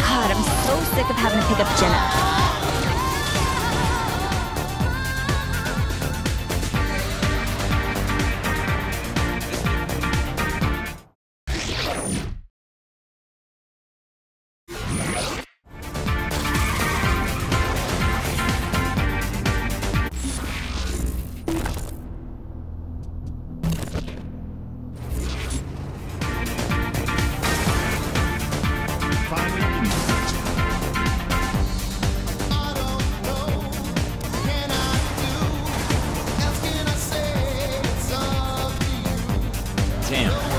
God, I'm so sick of having to pick up Jenna. Damn.